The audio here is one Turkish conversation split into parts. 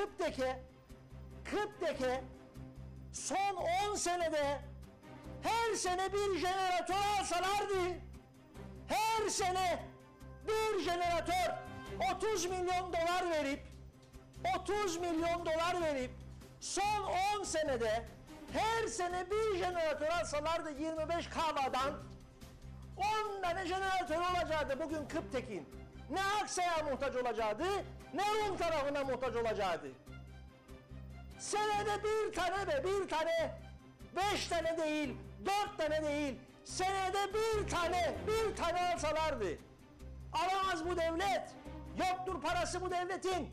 Kıpteke, Kıpteke son 10 senede her sene bir jeneratör alsalardı, her sene bir jeneratör 30 milyon dolar verip 30 milyon dolar verip son 10 senede her sene bir jeneratör alsalardı 25 kavadan 10 tane jeneratör olacaktı bugün Kıptekin. Ne Aksa'ya muhtaç olacaktı, ne Rum tarafına muhtaç olacaktı. Senede bir tane ve bir tane, beş tane değil, dört tane değil, senede bir tane, bir tane alsalardı. Alamaz bu devlet. Yoktur parası bu devletin.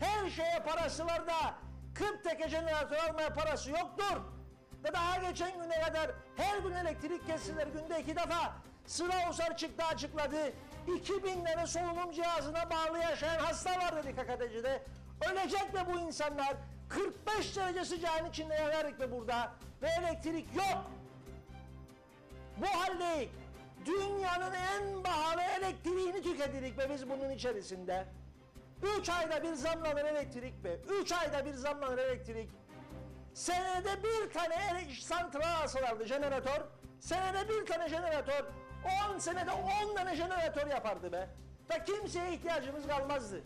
Her şeye parası var da Kıpteke jeneratör almaya parası yoktur. Ve daha geçen güne kadar her gün elektrik kesinler günde iki defa sıra usar çıktı açıkladı. 2000 tane solunum cihazına bağlı yaşayan hasta var dedi KKTC'de. Ölecek ve bu insanlar 45 derece sıcağın içinde yanarık ve burada ve elektrik yok. Bu halde dünyanın en pahalı elektriğini tüketirik ve biz bunun içerisinde. 3 ayda bir zamlanır elektrik be. 3 ayda bir zamlanır elektrik. Senede bir tane santral alsalardı jeneratör. Senede bir tane jeneratör. 10 senede 10 tane jeneratör yapardı be. Da kimseye ihtiyacımız kalmazdı.